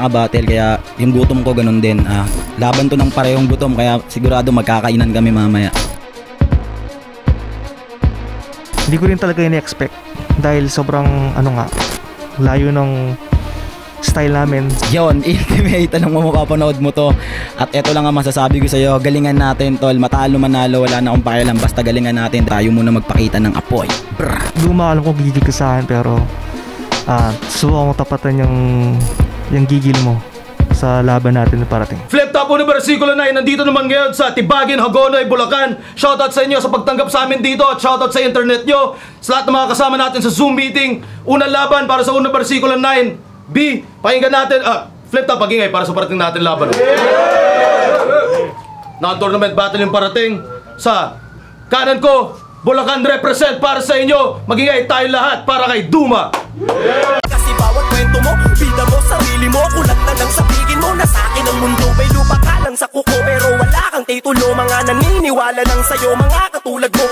nakabattle kaya yung gutom ko ganun din. Ah, laban to ng parehong gutom kaya sigurado magkakainan kami mamaya. Hindi ko rin talaga ini-expect dahil sobrang ano nga layo ng style namin. Yon, intimate alam mo makapanood mo to. At eto lang ang masasabi ko sa iyo, galingan natin tol, matalo manalo, wala na akong pakialam, basta galingan natin. Tayo muna magpakita ng apoy. Brr. Hindi ko gigil ka sa akin pero ah subukan mo tapatan yung yung gigil mo sa laban natin na parating. Flip Top Universikulo 9, nandito naman ngayon sa Tibagin, Hagonoy, Bulacan. Shoutout sa inyo sa pagtanggap sa amin dito at shoutout sa internet nyo. Sa lahat ng mga kasama natin sa Zoom meeting. Unang laban para sa Universikulo 9. B, pakinggan natin. Ah, Flip Top, pagingay para sa parating natin laban. Non-tournament battle yung parating sa kanan ko. Bulacan represent para sa inyo. Magingay tayo lahat para kay Duma. Mo, bida mo, sarili mo Kulat na lang sa pigin mo, na sa akin ang mundo May lupa ka lang sa kuko, pero wala kang titulo Mga naniniwala lang sa'yo, mga katulad mo.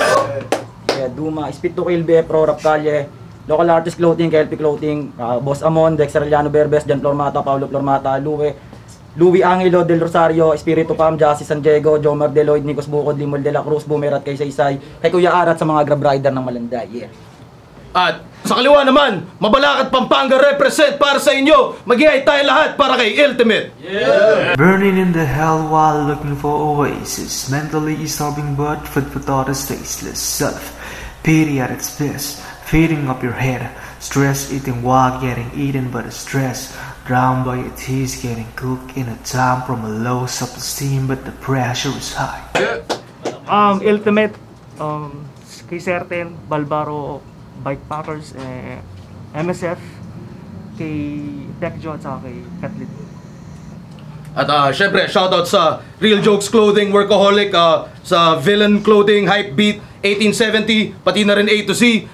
Yeah, Duma, Speed to Kill, Pro, Rap Calle, Local Artist Clothing, KLP Clothing, ah, Boss Amon, Dexter Liano Berbes, Jan Flormata, Paulo Flormata, Louie, Louis Angelo del Rosario, Espiritu Pam, Jassy San Diego, Jomar Deloyd, Nicos Bukod, Limol de la Cruz, Bumerat, kay Saysay, kay Kuya Arat sa mga Grab Rider ng Malanday. Yeah. At sa kaliwa naman, Mabalacat Pampanga represent para sa inyo. Magingay tayo lahat para kay Ultimate. Burning in the hell while looking for oasis. Mentally starving but food for thought is tasteless. Self pity at its best. Feeding up your head. Stress eating while getting eaten by the stress. Drowned by your tears getting cooked in a time from a low self-esteem but the pressure is high. Um, Ultimate, um, kay Certain, Balbaro, Bikepackers, eh, MSF, kay Techjo at saka kay Kathleen. At ah, syempre, shoutout sa Real Jokes Clothing, Workaholic, ah, sa Villain Clothing, Hype Beat, 1870, pati na rin A to Z.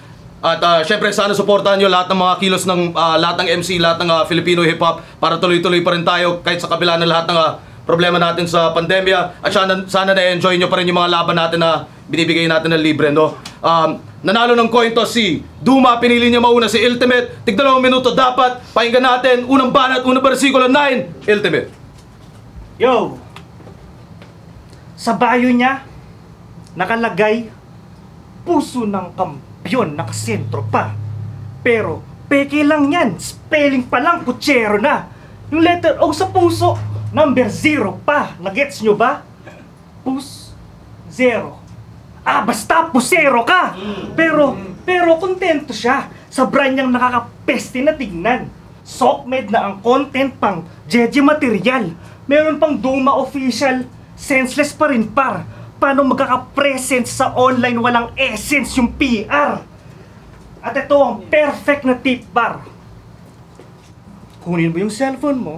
At ah, syempre, sana supportahan nyo lahat ng mga kilos ng ah, lahat ng MC, lahat ng ah, Filipino hip-hop para tuloy-tuloy pa rin tayo kahit sa kabila ng lahat ng ah, problema natin sa pandemya. At sana, sana na-enjoy nyo pa rin yung mga laban natin na binibigay natin na libre, no? Um, nanalo ng coin toss si Duma, pinili niya mauna si Ultimate. Tigdalawang minuto dapat. Pakinggan natin, unang banat, unang versikulo 9, Ultimate. Yo! Sa bayo niya, nakalagay, puso ng kampyon, nakasentro pa. Pero, peke lang yan, spelling pa lang, kutsero na. Yung letter O sa puso, number zero pa. Nagets nyo ba? Pus, zero. Ah, basta pusero ka! Pero, pero kontento siya sa brand niyang nakakapeste na tignan. Sockmed na ang content pang jeje material. Meron pang Duma official. Senseless pa rin par. Paano magkaka-present sa online walang essence yung PR? At ito ang perfect na tip bar. Kunin mo yung cellphone mo,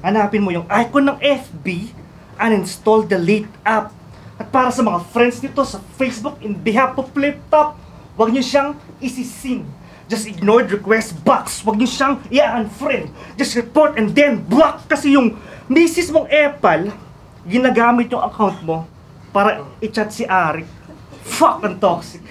hanapin mo yung icon ng FB, uninstall delete app. At para sa mga friends nito sa Facebook in behalf of Flip Top, huwag niyo siyang isisin. Just ignore the request box. Huwag niyo siyang i-unfriend. Just report and then block kasi yung misis mong Apple, ginagamit yung account mo para i-chat si Arik. Fuck, ang toxic.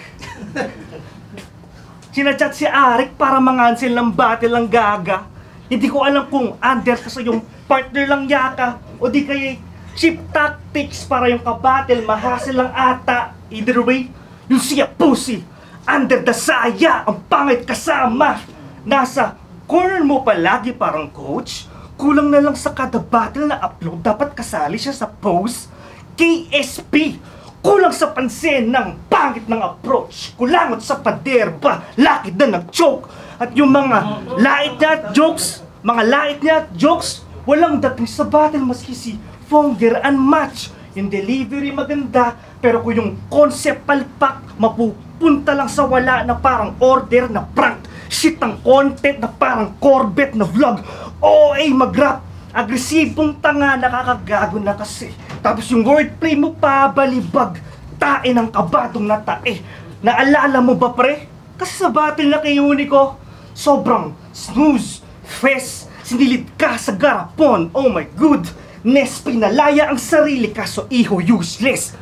Sinachat si Arik para mangansel ng battle ng gaga. Hindi ko alam kung under ka sa yung partner lang yaka o di kaya cheap tactics para yung kabattle mahasil lang ata. Either way, yung siya pussy. Under the saya, ang pangit kasama. Nasa corner mo palagi parang coach. Kulang na lang sa kada battle na upload, dapat kasali siya sa post. KSP, kulang sa pansin ng pangit ng approach. Kulangot sa pader ba, lakid na nag-choke. At yung mga lait niya at jokes, mga lait niya at jokes, walang dating sa battle maski si Fonger unmatch. Yung delivery maganda, pero kung yung concept palpak, mapupunta lang sa wala na parang order na prank. Shit ang content na parang Corvette na vlog. OA mag-rap. Agresibong tanga, nakakagago na kasi. Tapos yung wordplay mo pa, balibag. Tae ng kabadong na tae. Naalala mo ba pre? Kasi sa battle na kay Unico, sobrang snooze, fest, sinilid ka sa garapon. Oh my good. Nes pinalaya ang sarili kaso iho useless.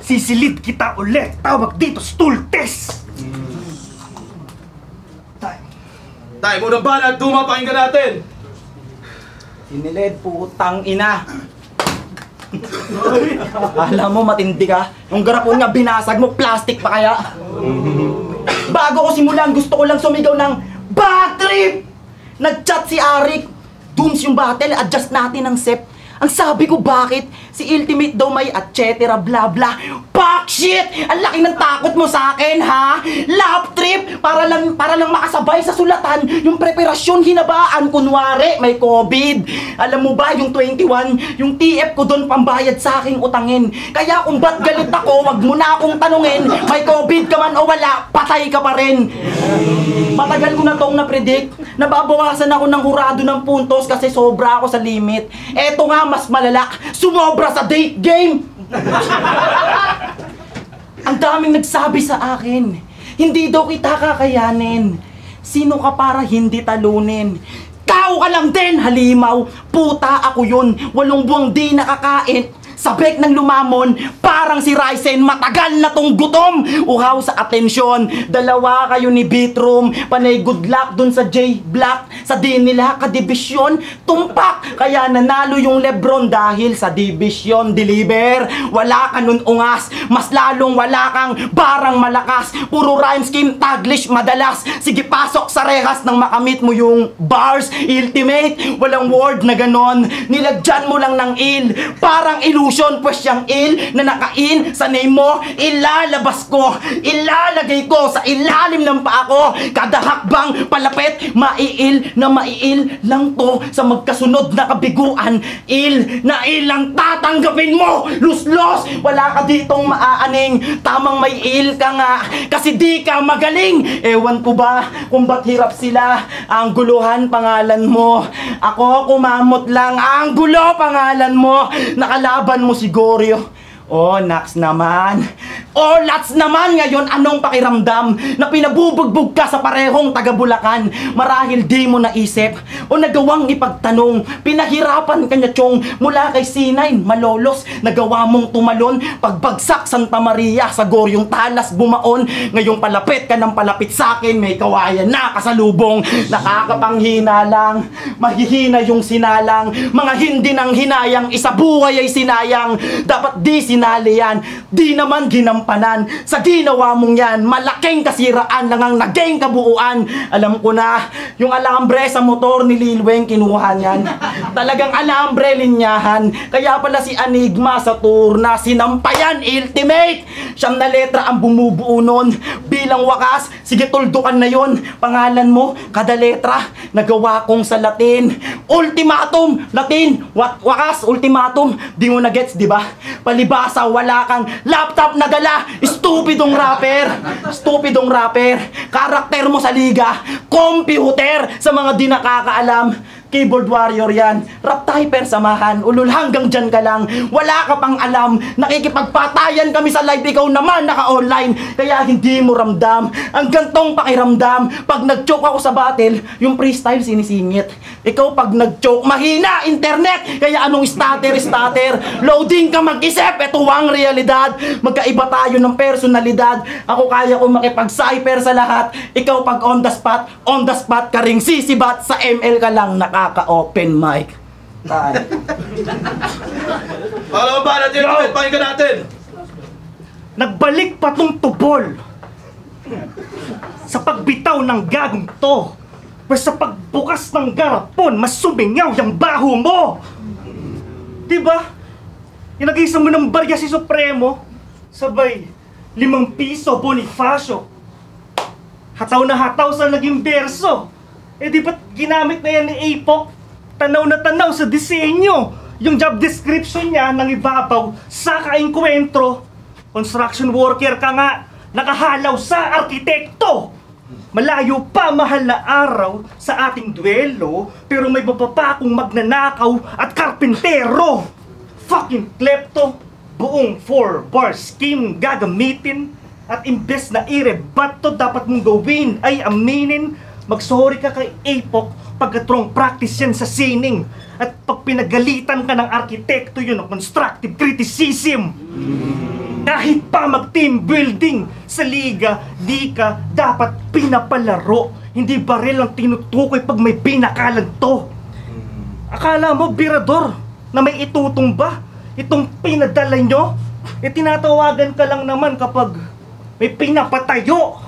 Sisilid kita ulit. Tawag dito stool test. Time. Tayo, munang bala, Duma, pakinggan natin. Sinilid, putang ina. Alam mo, matindi ka. Yung garapon nga binasag mo, plastic pa kaya? Bago ko simulan, gusto ko lang sumigaw ng Bad trip! Nag-chat si Arik. Dooms yung battle, adjust natin ang sep. Ang sabi ko, bakit? Si Ultimate daw may et cetera, bla bla. Fuck shit! Ang laki ng takot mo sa akin, ha? Love trip! Para lang, para lang makasabay sa sulatan, yung preparasyon, hinabaan, kunwari, may COVID. Alam mo ba, yung 21, yung TF ko doon pambayad sa aking utangin. Kaya kung ba't galit ako, wag mo na akong tanungin, may COVID ka man o wala, patay ka pa rin. Matagal ko na tong na-predict. Nababawasan ako ng hurado ng puntos kasi sobra ako sa limit. Eto nga, mas malala. Sumobra sa date game! Ang daming nagsabi sa akin, hindi daw kita kakayanin. Sino ka para hindi talunin? Tao ka lang din, halimaw. Puta ako yun. Walong buwang di nakakain. Sabek ng lumamon, parang si Ryzen, matagal na tong gutom. Uhaw sa atensyon, dalawa kayo ni Beatroom. Panay good luck dun sa J Black. Sa di nila kadibisyon, tumpak. Kaya nanalo yung Lebron dahil sa division deliver. Wala ka nun ungas, mas lalong wala kang barang malakas. Puro rhyme scheme, taglish madalas. Sige pasok sa rehas nang makamit mo yung bars. Ultimate, walang word na ganon. Nilagyan mo lang ng il. Parang illusion, pues yung il na nakain sa name mo, ilalabas ko. Ilalagay ko sa ilalim ng paa ko. Kada hakbang palapit, maiil na maiil lang to sa magkasunod na kabiguan. Il na ilang tatanggapin mo. Luslos, wala ka ditong maaaning. Tamang may il ka nga. Kasi di ka magaling. Ewan ko ba kung ba't hirap sila. Ang guluhan pangalan mo. Ako kumamot lang. Ang gulo pangalan mo. Nakalaban mo si Goryo. Oh, Nax naman. Oh, Lats naman ngayon, anong pakiramdam na pinabubugbog ka sa parehong taga Bulacan? Marahil di mo naisip o nagawang ipagtanong. Pinahirapan ka niya, Chong, mula kay C9, malolos. Nagawa mong tumalon, pagbagsak Santa Maria, sa goryong talas bumaon. Ngayong palapit ka ng palapit sa akin, may kawayan na kasalubong. Nakakapanghina lang, mahihina yung sinalang. Mga hindi nang hinayang, isa buhay ay sinayang. Dapat di sinali yan, di naman ginampanan. Sa ginawa mong yan, malaking kasiraan lang ang naging kabuuan. Alam ko na, yung alambre sa motor ni Lil Wayne kinuha niyan. Talagang alambre linyahan. Kaya pala si Enigma sa tour na sinampayan ultimate. Siyam na letra ang bumubuo nun. Bilang wakas, sige tuldukan na yon. Pangalan mo, kada letra, nagawa kong sa Latin. Ultimatum, Latin, Wat wakas, ultimatum. Di mo na gets, di ba? Palibasa, wala kang laptop na dala. Stupidong rapper. Stupidong rapper. Karakter mo sa liga. Computer sa mga di nakakaalam. Keyboard warrior yan. Rap typer samahan. Ulul hanggang dyan ka lang. Wala ka pang alam. Nakikipagpatayan kami sa live. Ikaw naman naka-online. Kaya hindi mo ramdam. Ang gantong pakiramdam. Pag nag-choke ako sa battle, yung freestyle sinisingit. Ikaw pag nag-choke, mahina internet. Kaya anong stutter, stutter. Loading ka mag-isip. Ito ang realidad. Magkaiba tayo ng personalidad. Ako kaya ko makipag-cypher sa lahat. Ikaw pag on the spot, on the spot ka ring sisibat. Sa ML ka lang nakaka-open mic. Tayo. Alam ba natin, Yo! Ultimate, pakinggan natin. Nagbalik pa tong tubol sa pagbitaw ng gagong to. Pero sa pagbukas ng garapon, mas sumingaw yung baho mo. Diba? Inagisa mo ng barya si Supremo, sabay, limang piso Bonifacio. Hataw na hataw sa naging berso. Eh di ba't ginamit na yan ni Apok? Tanaw na tanaw sa disenyo. Yung job description niya nang ibabaw sa kaengkwentro. Construction worker ka nga, nakahalaw sa arkitekto. Malayo pa mahal na araw sa ating duelo, pero may mapapakong magnanakaw at karpintero. Fucking klepto, buong 4 bar scheme gagamitin at imbes na i-rebut to dapat mong gawin ay aminin magsorry ka kay Apok pagkatrong practice yan sa sining at pag pinagalitan ka ng arkitekto yun ng constructive criticism kahit pa mag-team building sa liga, di ka dapat pinapalaro. Hindi baril ang tinutukoy pag may binakalan to. Akala mo, birador, na may itutumba? Itong pinadala nyo? E tinatawagan ka lang naman kapag may pinapatayo.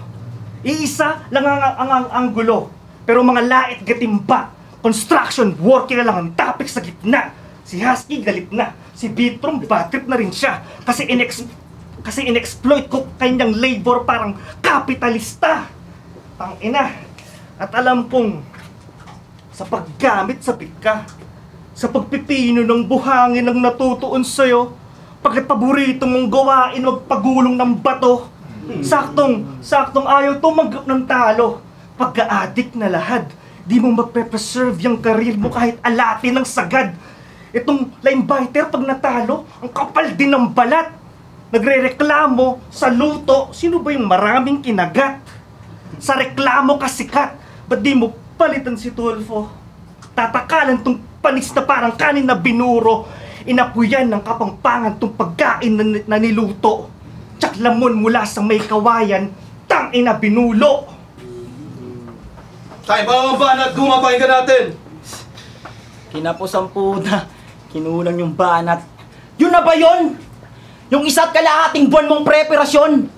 Iisa lang ang, ang, ang anggulo. Pero mga lait gatimba, construction worker lang ang topic sa gitna. Si Husky galit na. Si Bitrom bad trip na rin siya. Kasi inex kasi inexploit ko kanyang labor parang kapitalista. Tang ina. At alam kong sa paggamit sa bika, sa pagpipino ng buhangin ang natutuon sa'yo, pagkat paborito mong gawain magpagulong ng bato, saktong, saktong ayaw tumanggap ng talo, pagka-addict na lahad, di mo magpe-preserve yung karir mo kahit alatin ng sagad. Itong linebiter pag natalo, ang kapal din ng balat. Nagre-reklamo sa luto, sino ba yung maraming kinagat? Sa reklamo ka sikat, ba't di mo palitan si Tulfo? Tatakalan tong panis na parang kanin na binuro. Inapuyan ng kapangpangan tong pagkain na, na niluto. Tsaklamon mula sa may kawayan, tang ina binulo. Tayo, mga banat, Duma, pakinggan natin. Kinapos ang puta. Kinulang yung banat. Yun na ba yun? Yung isa't kalahating buwan mong preparasyon.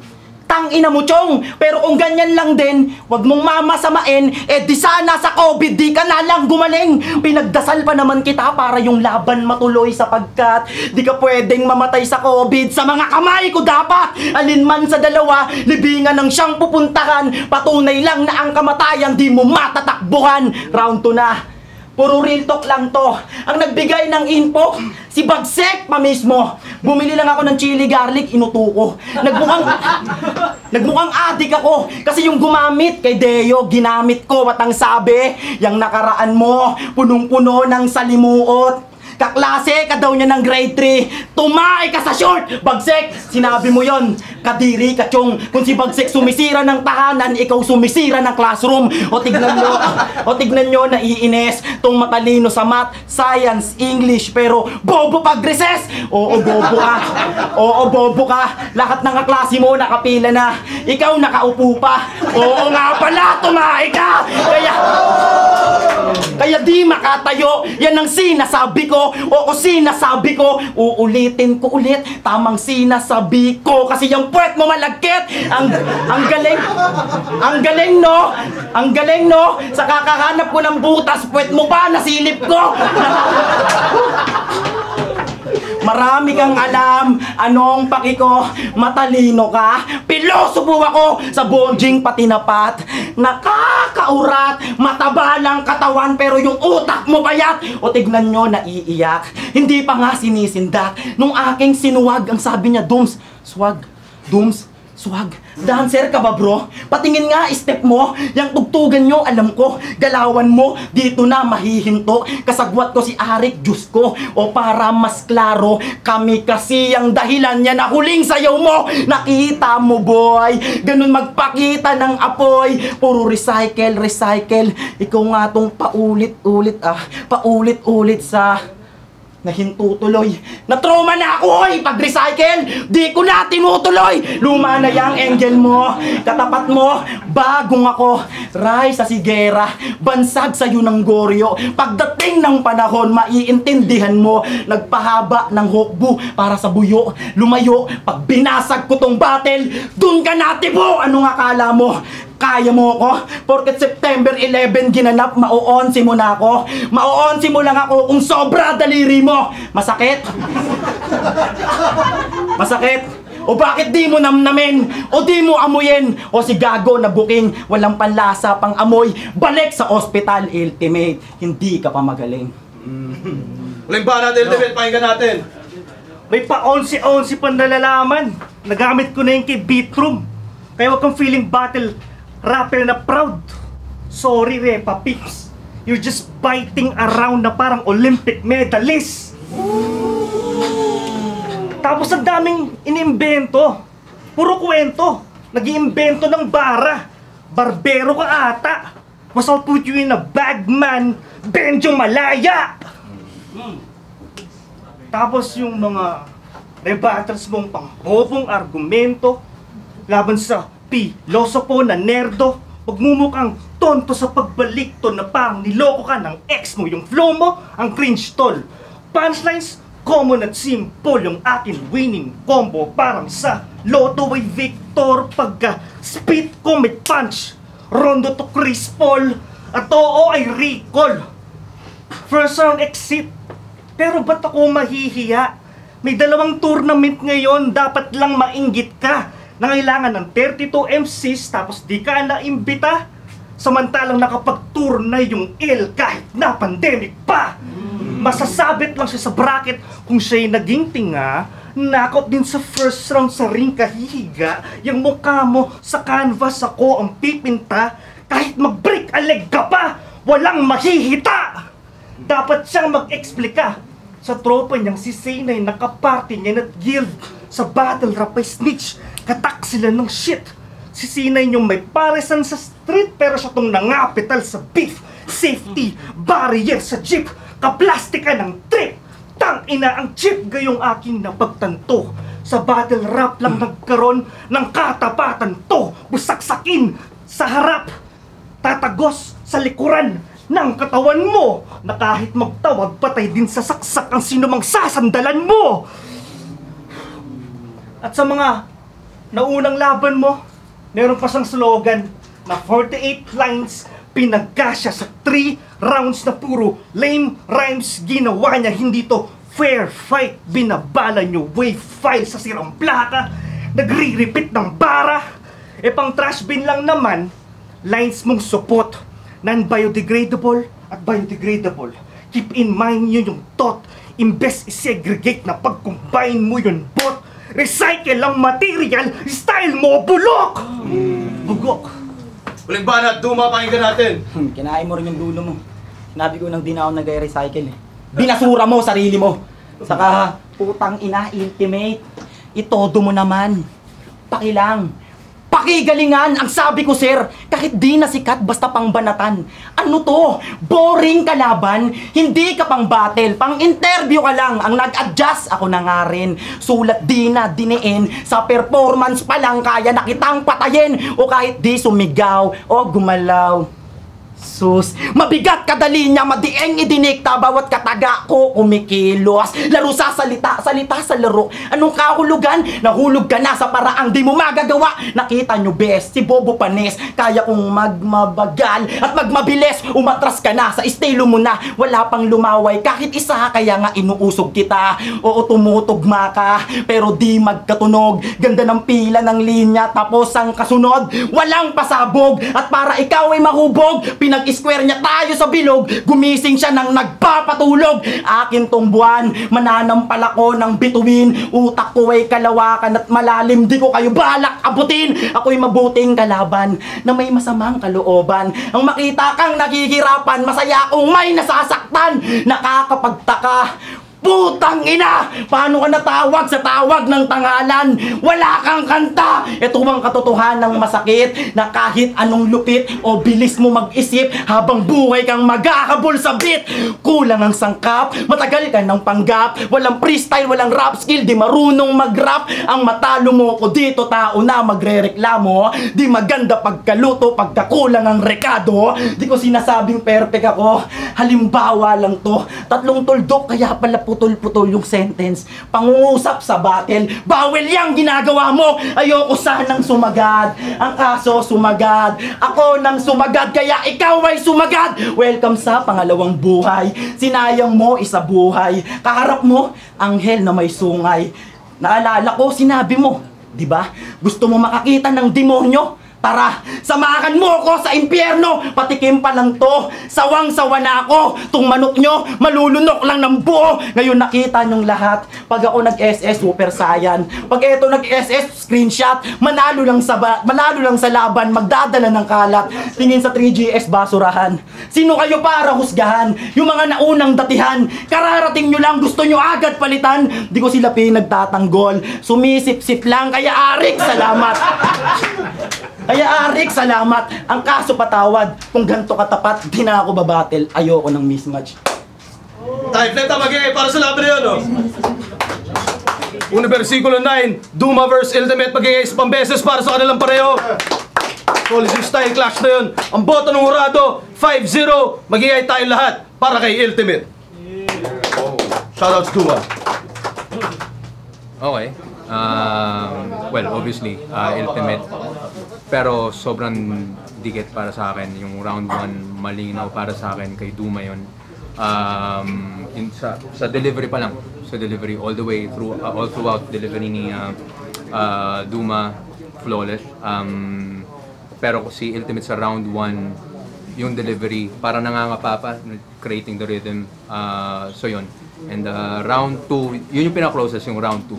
Tang ina mo, Chong. Pero kung ganyan lang din, wag mong mamasamain, eh di sana sa COVID di ka na lang gumaling. Pinagdasal pa naman kita para yung laban matuloy sapagkat di ka pwedeng mamatay sa COVID. Sa mga kamay ko dapat, alin man sa dalawa, libingan ng siyang pupuntahan. Patunay lang na ang kamatayan di mo matatakbuhan. Round 2 na. Puro real talk lang to. Ang nagbigay ng info, si Bagsek pa mismo. Bumili lang ako ng chili garlic, inuto ko. Nagmukhang, nagmukhang adik ako. Kasi yung gumamit kay Deo, ginamit ko. At ang sabi, yung nakaraan mo, punong-puno ng salimuot. Kaklase ka daw niya ng grade 3. Tumae ka sa short! Bagsek, sinabi mo yon. Kadiri ka, Chong. Kung si Bagsek sumisira ng tahanan, ikaw sumisira ng classroom. O tignan nyo, o tignan nyo, naiinis. Tong matalino sa math, science, English, pero bobo pag recess! Oo, bobo ka. Oo, bobo ka. Lahat ng kaklase mo nakapila na. Ikaw nakaupo pa. Oo nga pala, tumae ka! Kaya, kaya di makatayo, yan ang sinasabi ko. O kung sinasabi ko, uulitin ko ulit. Tamang sinasabi ko. Kasi yung puwet mo malagkit. Ang, ang galing, ang galing no? Ang galing no? Sa kakahanap ko ng butas, puwet mo pa, nasilip ko. Marami kang alam. Anong paki ko? Matalino ka? Piloso po ako sa bonjing patinapat. Nakakaurat. Mataba lang katawan pero yung utak mo payat. O tignan nyo, naiiyak. Hindi pa nga sinisindak. Nung aking sinuwag, ang sabi niya, Dooms, swag. Dooms, Swag, dancer ka ba bro? Patingin nga step mo, yung tugtugan nyo alam ko, galawan mo, dito na mahihinto, kasagwat ko si Arik, Diyos ko, o para mas klaro, kami kasi ang dahilan niya na huling sayaw mo, nakita mo boy, ganun magpakita ng apoy, puro recycle, recycle, ikaw nga tong paulit-ulit ah, paulit-ulit sa Nahinto tuloy. Na-trauma na ako, oy! Pag-recycle, di ko na tinutuloy! Luma na yung angel mo, katapat mo, bagong ako. Ray sa sigera, bansag sa'yo ng goryo. Pagdating ng panahon, maiintindihan mo. Nagpahaba ng hukbo para sa buyo. Lumayo, pag binasag ko tong battle, dun ka natibo! Anong akala mo? Kaya mo ako? Porket September 11 ginanap, mauonsi mo na ako. Mauonsi mo lang ako kung sobra daliri mo. Masakit? Masakit? O bakit di mo namnamin? O di mo amuyin? O si Gago na booking, walang panlasa pang amoy, balik sa ospital, ultimate. Hindi ka pa magaling. Uling ba natin, Ultimate? Pakinggan natin. May pa-onsi-onsi pang nalalaman. Nagamit ko na yung kay Beatroom. Kaya huwag kang feeling battle rapper na proud. Sorry, Repa Pips. You're just biting around na parang Olympic medalist. Tapos ang daming inimbento. Puro kwento. Nag-iimbento ng bara. Barbero ka ata. Mas I'll put you in a bag, man. Benjong Malaya! Tapos yung mga rebuttals mong panghopong argumento laban sa pilosopo na nerdo, pagmumukhang tonto sa pagbalikto na parang niloko ka ng ex mo. Yung flow mo, ang cringe tol. Punchlines, common at simple yung akin winning combo parang sa Lotto ay Victor pagka spit ko may punch Rondo to Chris Paul at oo ay recall First round exit pero ba't ako mahihiya? May dalawang tournament ngayon, dapat lang mainggit ka. Nangailangan ng 32 MCs tapos di ka naimbita. Samantalang nakapag-tour na yung L kahit na pandemic pa. Masasabit lang siya sa bracket kung siya'y naging tinga. Knockout din sa first round sa ring kahihiga. Yung mukha mo sa canvas ako ang pipinta. Kahit mag-break a leg ka pa, walang mahihita! Dapat siyang mag-explika sa tropa niyang si Saynay nakaparty niya at guild sa battle rap ay snitch. Katak sila ng shit. Si Sinay niyong may paresan sa street pero siya tong nangapital sa beef. Safety, barrier sa jeep, kaplastika ng trip. Tang ina ang chip gayong aking napagtanto. Sa battle rap lang nagkaroon ng katapatan to. Busaksakin sa harap. Tatagos sa likuran ng katawan mo na kahit magtawag patay din sa saksak ang sinumang sasandalan mo. At sa mga naunang laban mo, meron pa siyang slogan na 48 lines pinagkasya sa 3 rounds na puro lame rhymes ginawa niya. Hindi to fair fight. Binabala niyo wave file sa sirang plaka. Nagre-repeat ng bara. E pang trash bin lang naman, lines mong support non-biodegradable at biodegradable. Keep in mind yun yung thought. Imbes i-segregate na pag-combine mo yun bot. Recycle ang material, style mo bulok! Bugok. Uling ba na, Duma, pakinggan natin. Hmm, kinain mo rin yung dulo mo. Sinabi ko nang di na ako nag-recycle eh. Binasura mo sarili mo. Saka, putang ina, intimate. Itodo mo naman. Pakilang. Pakigalingan, ang sabi ko sir, kahit di na sikat basta pang banatan. Ano to? Boring kalaban? Hindi ka pang battle, pang interview ka lang. Ang nag-adjust ako na nga rin. Sulat di na diniin, sa performance pa lang kaya na kitang patayin o kahit di sumigaw o gumalaw. Sus, mabigat kadali niya, madieng idinikta, bawat kataga ko kumikilos. Laro sa salita, salita sa laro. Anong kahulugan? Nahulog ka na sa paraang di mo magagawa. Nakita nyo, best, si Bobo Panes, kaya kong magmabagal at magmabilis. Umatras ka na, sa estilo mo na, wala pang lumaway. Kahit isa, kaya nga inuusog kita. Oo, tumutugma ka, pero di magkatunog. Ganda ng pila ng linya, tapos ang kasunod, walang pasabog. At para ikaw ay mahubog, pinag-square niya tayo sa bilog, gumising siya ng nagpapatulog. Akin tong buwan, mananampal ako ng bituin, utak ko ay kalawakan at malalim, di ko kayo balak abutin. Ako'y mabuting kalaban na may masamang kalooban. Ang makita kang naghihirapan, masaya akong may nasasaktan, nakakapagtaka. Putang ina! Paano ka natawag sa tawag ng tangalan? Wala kang kanta! Ito ang katotohanan ng masakit na kahit anong lupit o bilis mo mag-isip habang buhay kang magkakabol sa beat. Kulang ang sangkap, matagal ka ng panggap, walang freestyle, walang rap skill, di marunong mag-rap. Ang matalo mo ko dito tao na magre-reklamo, di maganda pagkaluto, pagkakulang ang rekado. Di ko sinasabing perfect ako, halimbawa lang to. Tatlong tuldok kaya pala putol-putol yung sentence. Pangungusap sa battle, bawel yang ginagawa mo. Ayoko sanang sumagad. Ang kaso sumagad. Ako nang sumagad kaya ikaw ay sumagad. Welcome sa pangalawang buhay. Sinayang mo isa buhay. Kaharap mo, anghel na may sungay. Naalala ko, sinabi mo, di ba? Gusto mo makakita ng demonyo? Tara, samahan mo ako sa impyerno. Patikim pa lang to. Sawang-sawa na ako. Tung manok nyo, malulunok lang ng buo. Ngayon nakita nyong lahat. Pag ako nag-SS, Super Saiyan. Pag eto nag-SS, screenshot. Manalo lang sa, manalo lang sa laban. Magdadala ng kalat. Tingin sa 3GS basurahan. Sino kayo para husgahan? Yung mga naunang datihan. Kararating nyo lang, gusto nyo agad palitan. Di ko sila pinagtatanggol. Sumisip-sip lang, kaya Arik, salamat. Kaya Arik, salamat. Ang kaso patawad. Kung ganito katapat, di na ako babattle. Ayoko ng mismatch. Time flip tamagay para sa laban na yun, oh. Una versikulo 9, Duma vs. Ultimate magigay sa pambeses para sa kanilang pareho. Policy style clash na yun. Ang boto ng Hurado, 5-0. Magigay tayo lahat para kay Ultimate. Shoutouts Duma. Okay. Um, well, obviously, uh, Ultimate. Pero sobrang dikit para sa akin. Yung round 1, malinaw para sa akin kay Duma yun. Um, in, sa, sa delivery pa lang. Sa delivery, all the way through, uh, all throughout delivery ni uh, uh, Duma, flawless. Um, pero si Ultimate sa round 1, yung delivery, para nangangapa pa, creating the rhythm. Uh, so yun. And uh, round 2, yun yung pinaka-closest, yung round 2.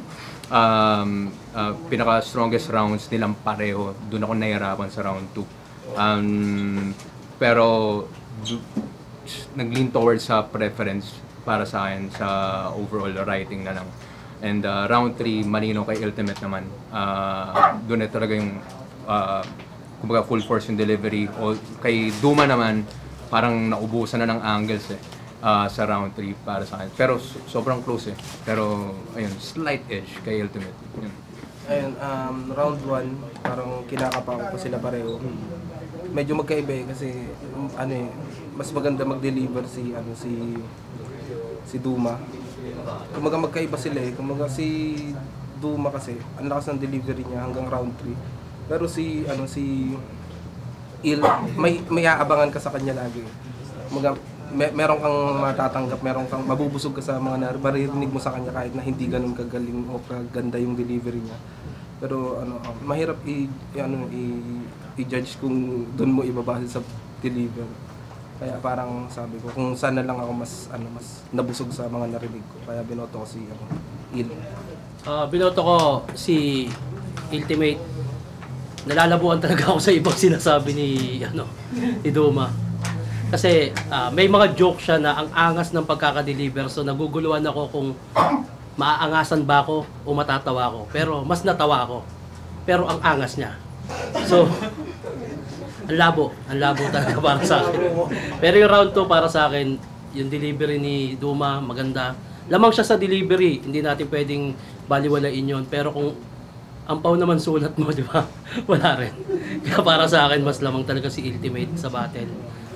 Um, uh, pinaka-strongest rounds nilang pareho. Doon ako nahihirapan sa round 2. Um, pero nag-lean towards sa preference para sa akin sa overall writing na lang. And uh, round 3, malinaw kay Ultimate naman. Uh, doon talaga yung uh, kumbaga full force yung delivery. O, kay Duma naman, parang naubusan na ng angles eh uh, sa round 3 para sa akin. Pero so- sobrang close eh. Pero ayun, slight edge kay Ultimate. Yun. Ayun, um, round 1, parang kinakapa ko sila pareho. Medyo magkaiba eh kasi um, ano eh, mas maganda mag-deliver si ano si si Duma. Kumaga magkaiba sila eh. Kumaga si Duma kasi ang lakas ng delivery niya hanggang round 3. Pero si ano si Il may may aabangan ka sa kanya lagi. Kumaga may, meron kang matatanggap, meron kang mabubusog ka sa mga maririnig mo sa kanya kahit na hindi ganun kagaling o kaganda yung delivery niya. Pero ano, um, mahirap i, i ano i, i-judge kung doon mo ibabase sa deliver. Kaya parang sabi ko kung sana lang ako mas ano mas nabusog sa mga narinig ko. Kaya binoto ko si ano, Il. Ah, binoto ko si Ultimate. Nalalabuan talaga ako sa ibang sinasabi ni ano ni Duma. Kasi ah, may mga joke siya na ang angas ng pagkakadeliver so naguguluhan ako kung maaangasan ba ako o matatawa ako. Pero mas natawa ako. Pero ang angas niya. So, ang labo. Ang labo talaga para sa akin. Pero yung round 2 para sa akin, yung delivery ni Duma, maganda. Lamang siya sa delivery. Hindi natin pwedeng baliwalain yun. Pero kung ang pau naman sulat mo, di ba? Wala rin. Kaya para sa akin, mas lamang talaga si Ultimate sa battle,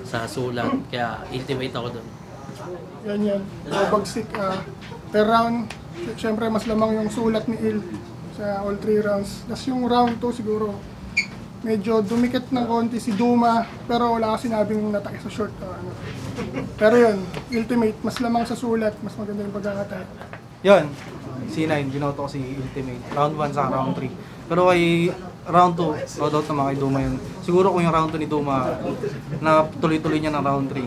sa sulat. Kaya Ultimate ako doon. Yan yan. Bagsik. ah, per round, syempre mas lamang yung sulat ni Il sa all three rounds. Tapos yung round 2 siguro, medyo dumikit ng konti si Duma, pero wala kasi sinabing natake sa short. ah, ano. Pero yun, ultimate, mas lamang sa sulat, mas maganda yung pagkakatay. Yun, C9, binoto ko si Ultimate. Round 1 sa round 3. Pero kay round 2, no doubt naman kay Duma yun. Siguro kung yung round 2 ni Duma, na tuloy-tuloy niya ng round 3.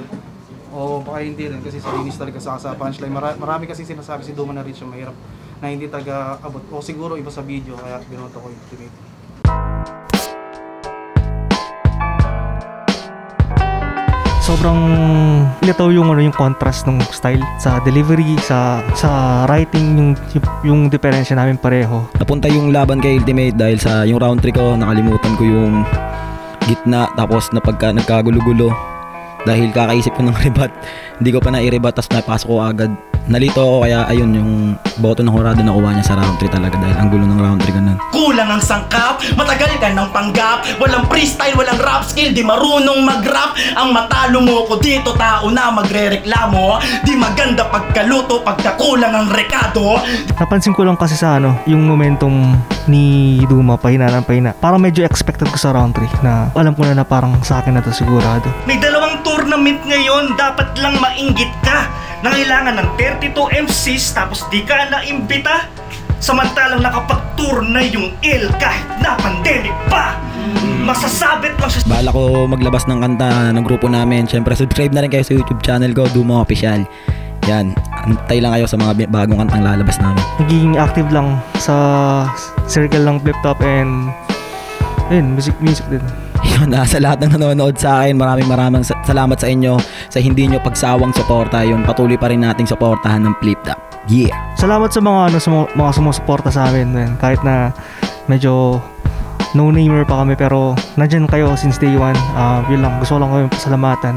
O baka hindi rin kasi sa linis talaga sa, sa punchline. Mara, marami kasi sinasabi si Duma na rin siya mahirap na hindi talaga abot. O siguro iba sa video kaya binoto ko yung ultimate. Sobrang litaw yung ano yung contrast ng style sa delivery sa sa writing yung yung, yung diferensya namin pareho Napunta yung laban kay Ultimate dahil sa yung round 3 ko, nakalimutan ko yung gitna tapos na pagka nagkagulo-gulo dahil kakaisip ko ng rebat, hindi ko pa na-rebat tapos napasok ko agad. Nalito ako kaya ayun yung boto ng Horado nakuha niya sa round 3 talaga dahil ang gulo ng round 3 ganun. Kulang ang sangkap, matagal ka ng panggap. Walang freestyle, walang rap skill, di marunong mag-rap. Ang matalo mo ko dito, tao na magre-reklamo. Di maganda pagkaluto, pagkakulang ang rekado. Napansin ko lang kasi sa ano yung momentum ni Duma pahina ng pahina. Parang medyo expected ko sa round 3 na alam ko na na parang sa akin na to sigurado. May dalawang tournament ngayon, dapat lang mainggit ka. Nangailangan ng 32 MCs tapos di ka naimbita. Samantalang nakapag-tour na yung Il kahit na pandemic pa. Masasabit lang sa Bala ko maglabas ng kanta ng grupo namin. Siyempre subscribe na rin kayo sa YouTube channel ko, Duma Official. Yan, antay lang kayo sa mga bagong kantang lalabas namin. naging active lang sa circle ng flip top and ayun music music din Yun, ah, sa lahat ng nanonood sa akin, maraming maraming sa- salamat sa inyo sa hindi nyo pagsawang suporta. Yun, patuloy pa rin nating suportahan ng Flip Top. Yeah! salamat sa mga ano sa mga, mga sumusuporta sa amin man. kahit na medyo no namer pa kami pero nandyan kayo since day one Ah, yun lang gusto ko lang kayo pasalamatan